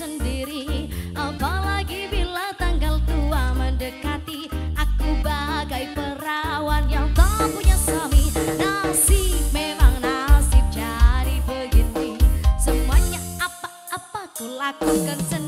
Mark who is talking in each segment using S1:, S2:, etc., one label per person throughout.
S1: sendiri. Apalagi bila tanggal tua mendekati Aku bagai perawan yang tak punya suami. Nasib memang nasib jadi begini. Semuanya apa-apa kulakukan? sendiri.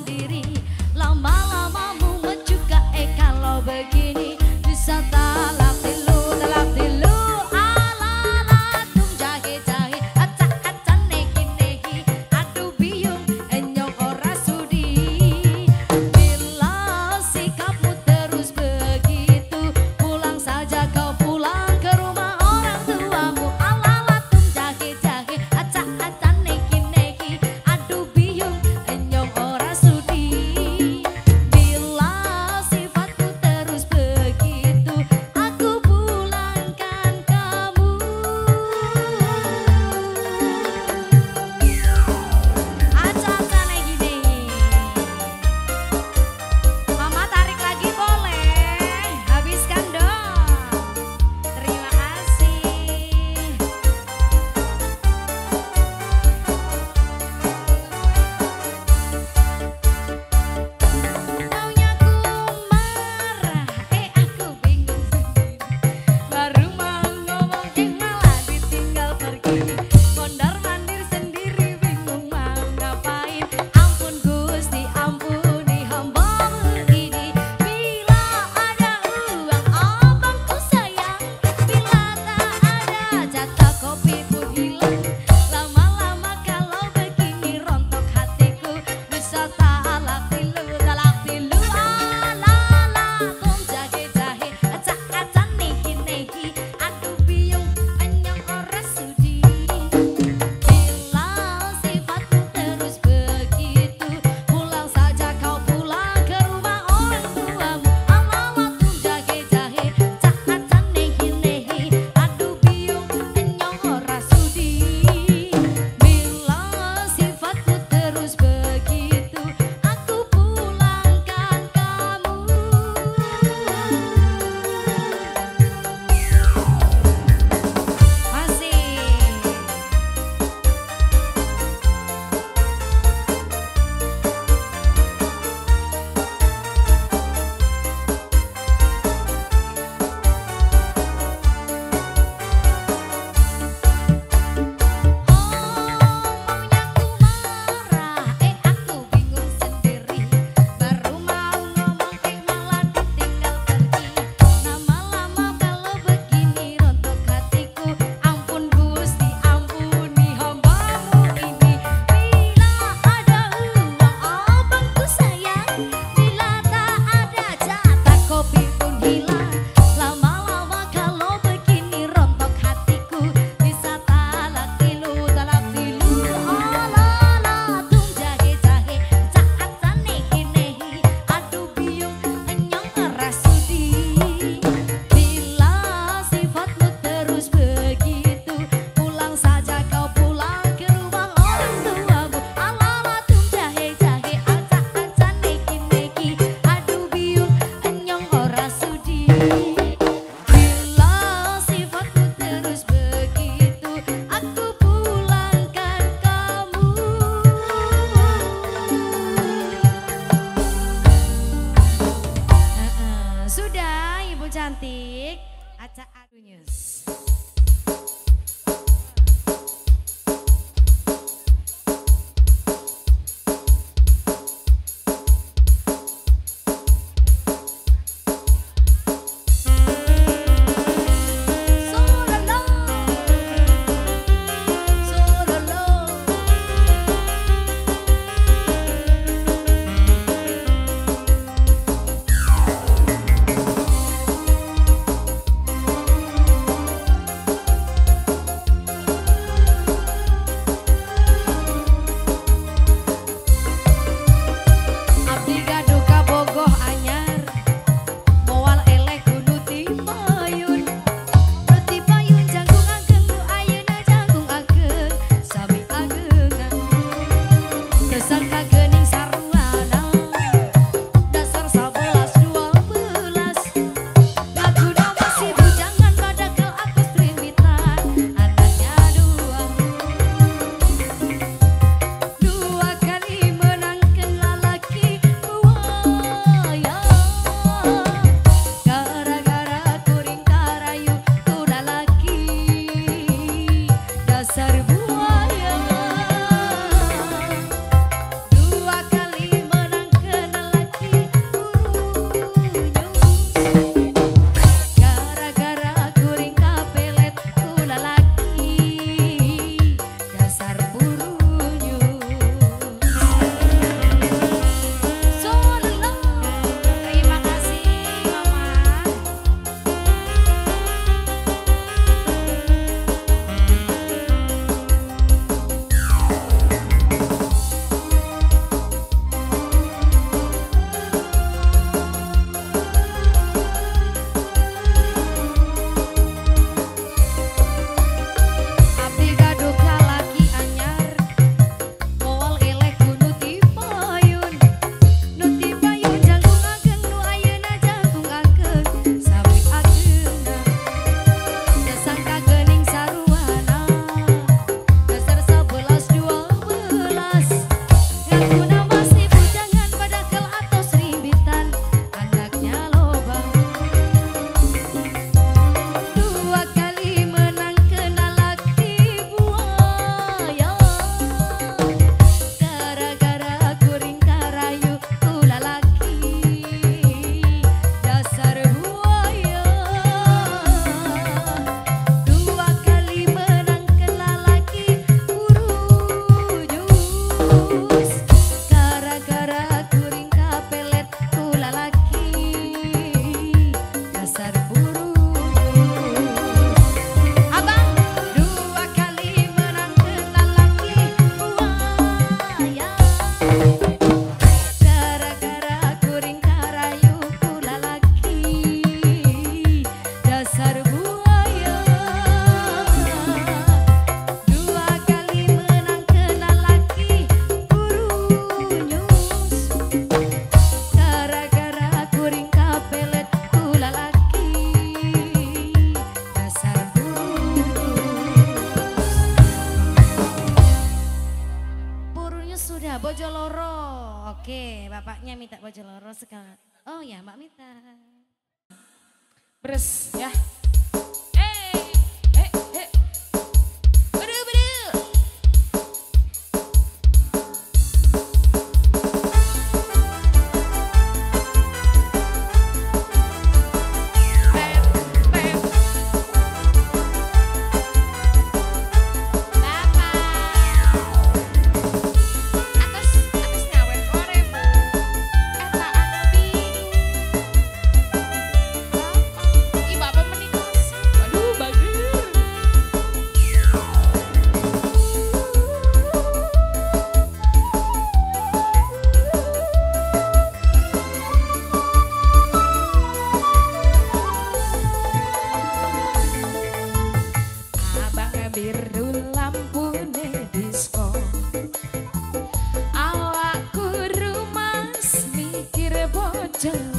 S1: Bojoloro. Oke, bapaknya minta Bojoloro sekarang. Oh ya, Mbak Mita.
S2: Beres ya. time.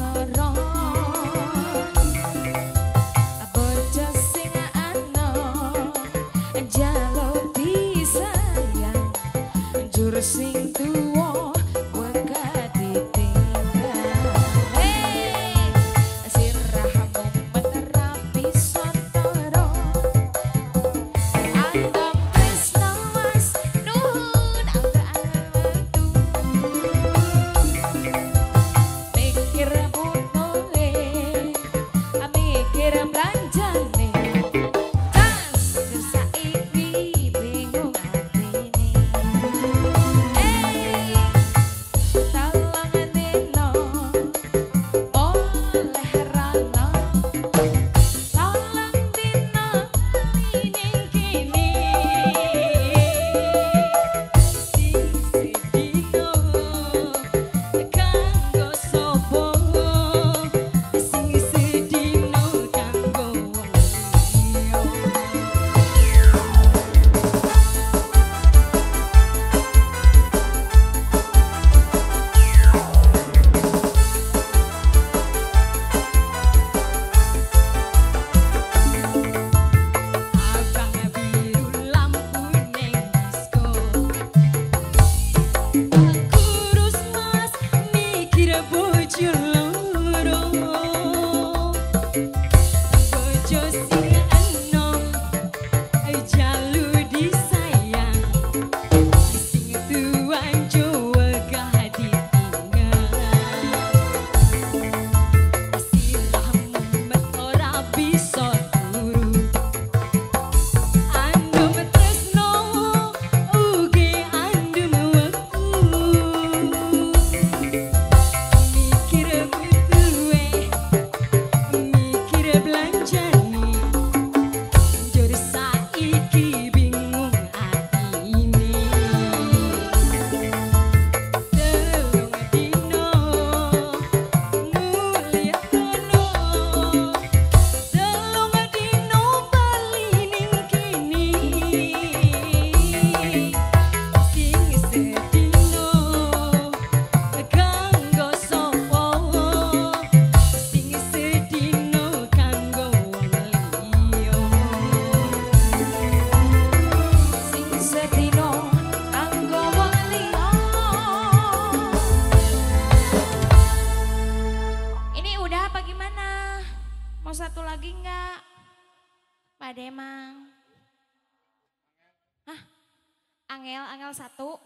S2: Angel, Angel satu.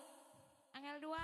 S2: Angel dua.